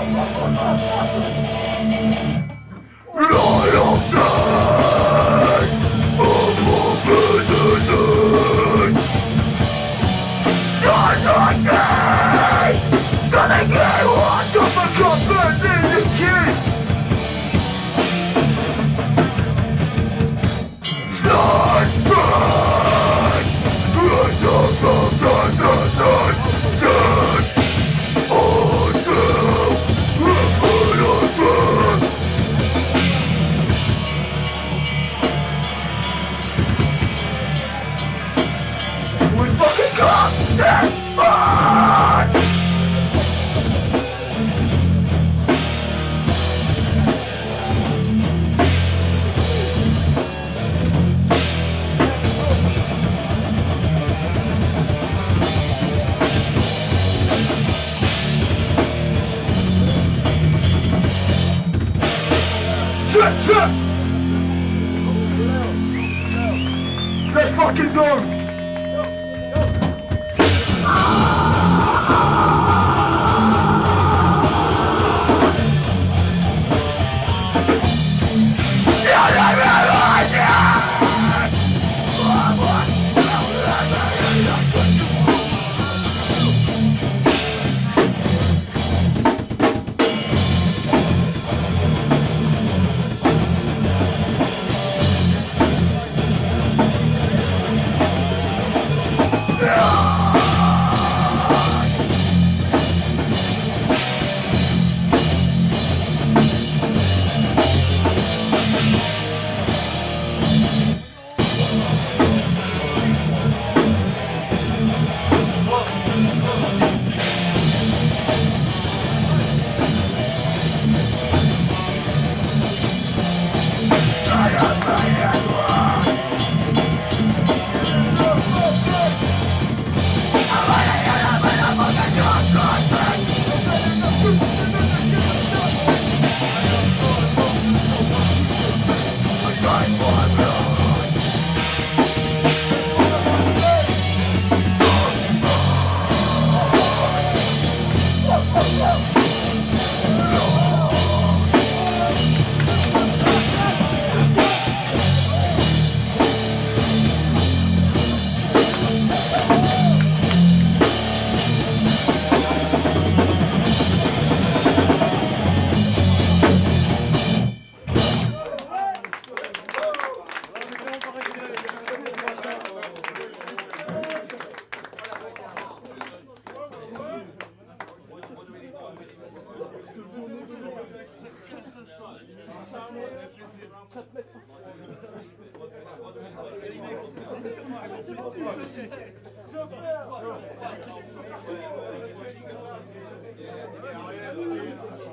Oh, my God. 是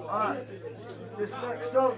Alright, this next song.